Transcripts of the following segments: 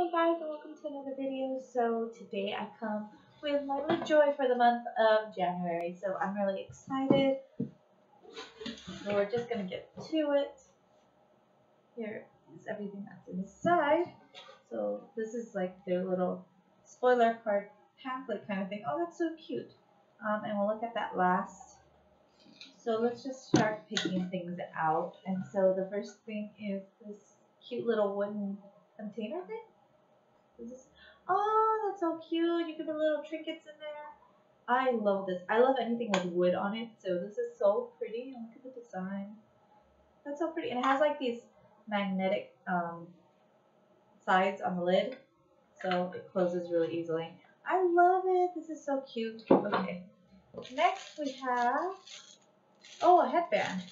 Hey guys and welcome to another video. So today I come with my little Joy for the month of January. So I'm really excited. So we're just gonna get to it. Here is everything that's inside. So this is like their little spoiler card pamphlet kind of thing. Oh that's so cute. Um, and we'll look at that last. So let's just start picking things out. And so the first thing is this cute little wooden container thing. Is this? Oh, that's so cute. You can put little trinkets in there. I love this. I love anything with wood on it. So this is so pretty. Look at the design. That's so pretty. And it has like these magnetic um, sides on the lid. So it closes really easily. I love it. This is so cute. Okay. Next we have, oh, a headband.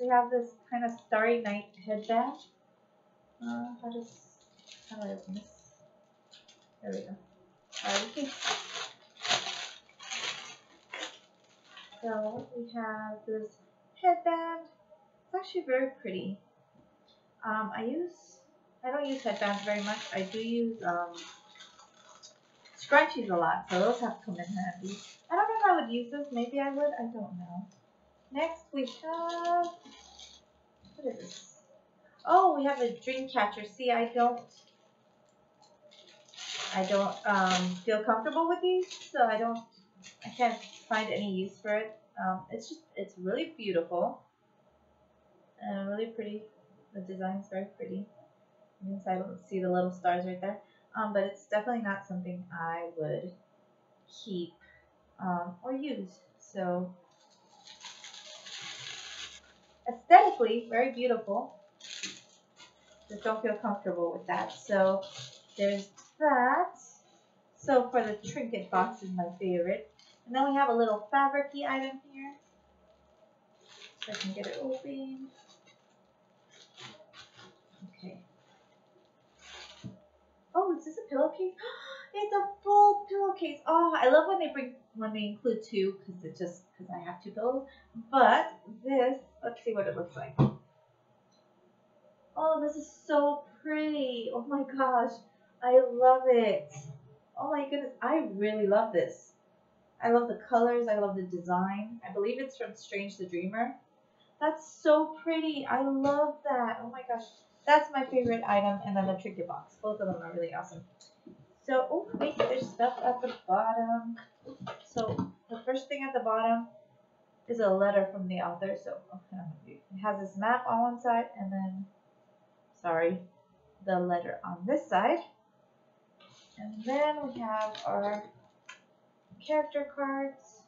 We have this kind of Starry Night headband. Uh, how does, how do I open this? There we go. Alright. So we have this headband. It's actually very pretty. Um, I use, I don't use headbands very much. I do use um, scrunchies a lot, so those have come in handy. I don't know if I would use this. Maybe I would. I don't know. Next we have, what is this? Oh, we have a dream catcher. See, I don't, I don't um, feel comfortable with these, so I don't, I can't find any use for it. Um, it's just, it's really beautiful and really pretty. The design is very pretty. Inside, see the little stars right there. Um, but it's definitely not something I would keep um, or use. So aesthetically, very beautiful. Just don't feel comfortable with that. So there's that. So for the trinket box is my favorite. And then we have a little fabricy item here. So I can get it open. Okay. Oh, is this a pillowcase? it's a full pillowcase. Oh, I love when they bring when they include two because it just because I have two pillows. But this, let's see what it looks like. Oh, this is so pretty. Oh my gosh, I love it. Oh my goodness, I really love this. I love the colors. I love the design. I believe it's from Strange the Dreamer. That's so pretty. I love that. Oh my gosh. That's my favorite item. And then the trinket box. Both of them are really awesome. So, oh, wait, there's stuff at the bottom. So, the first thing at the bottom is a letter from the author. So, oh, it has this map on one side and then, sorry, the letter on this side. And then we have our character cards.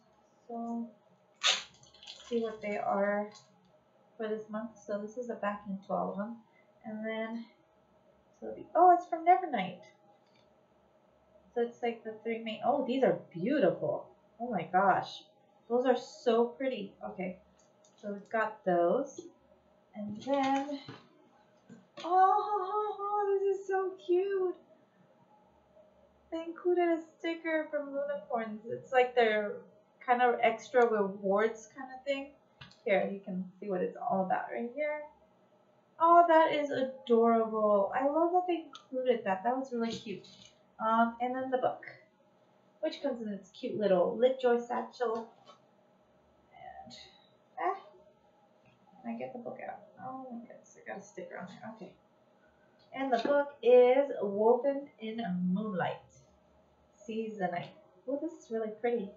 So, see what they are for this month. So, this is a backing to all of them. And then, so the, oh, it's from Nevernight. So it's like the three main, oh, these are beautiful. Oh my gosh. Those are so pretty. Okay, so we've got those. And then, oh, this is so cute. They included a sticker from Lunicorns. It's like their kind of extra rewards kind of thing. Here, you can see what it's all about right here. Oh, that is adorable. I love that they included that. That was really cute. Um, and then the book, which comes in its cute little Lit Joy satchel. And, can I get the book out? Oh my goodness, I got a sticker on there. Okay. And the book is Woven in Moonlight. Seize the Night. Oh, this is really pretty.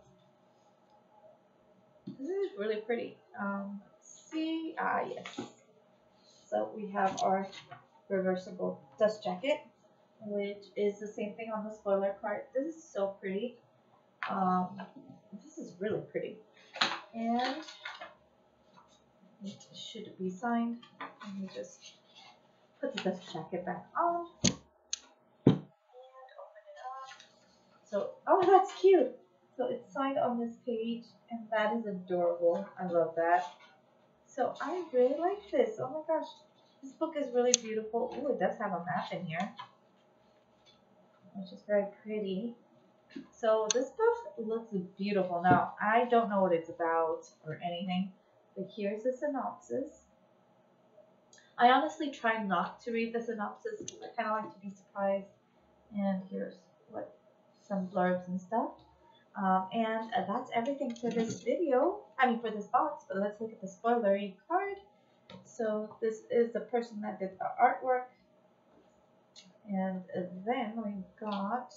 This is really pretty. Um, see, ah, yes. So we have our reversible dust jacket, which is the same thing on the spoiler card. This is so pretty. Um, this is really pretty. And it should be signed. Let me just put the dust jacket back on. And open it up. So, oh, that's cute. So it's signed on this page, and that is adorable. I love that. So I really like this. Oh my gosh. This book is really beautiful. Oh, it does have a map in here. Which is very pretty. So this book looks beautiful. Now, I don't know what it's about or anything. But here's the synopsis. I honestly try not to read the synopsis I kind of like to be surprised And here's what some blurbs and stuff. Um, and that's everything for this video. I mean, for this box. But let's look at the spoilery card. So this is the person that did the artwork. And then we got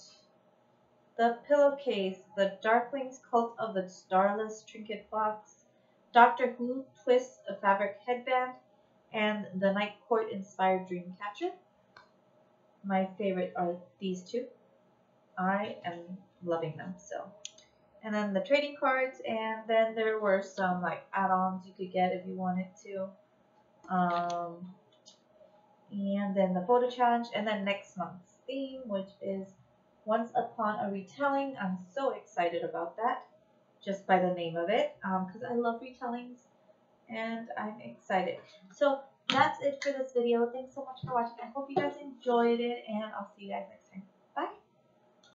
the pillowcase, the Darklings Cult of the Starless Trinket Box, Doctor Who Twists a Fabric Headband, and the Night Court Inspired Dreamcatcher. My favorite are these two. I am loving them so. And then the trading cards, and then there were some like add-ons you could get if you wanted to. Um, and then the photo challenge, and then next month's theme, which is Once Upon a Retelling. I'm so excited about that, just by the name of it, because um, I love retellings, and I'm excited. So that's it for this video. Thanks so much for watching. I hope you guys enjoyed it, and I'll see you guys next time.